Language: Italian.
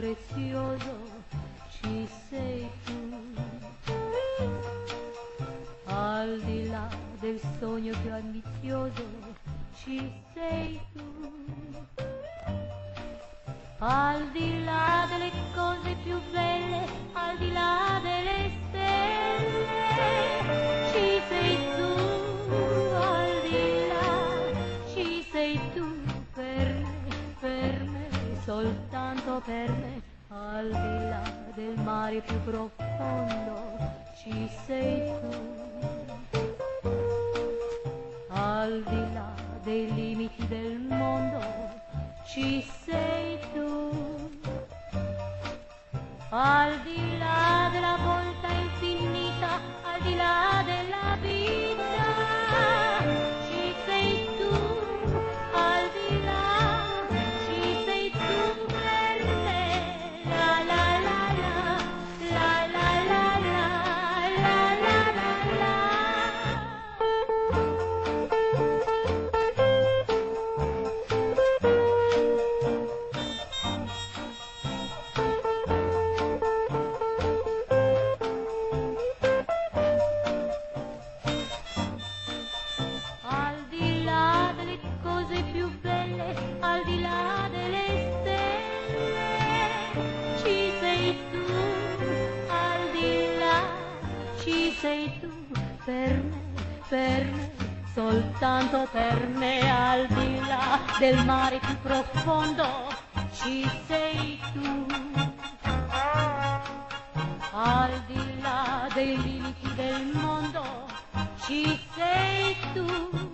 prezioso ci sei tu. Al di là del sogno più ambizioso ci sei tu. Al di là delle cose più belle, al di là soltanto per me, al di là del mare più profondo, ci sei tu. Al di là dei limiti del mondo, ci sei tu. Al di là della volta infinita, al di là ci sei tu, per me, per me, soltanto per me, al di là del mare più profondo, ci sei tu. Al di là dei limiti del mondo, ci sei tu.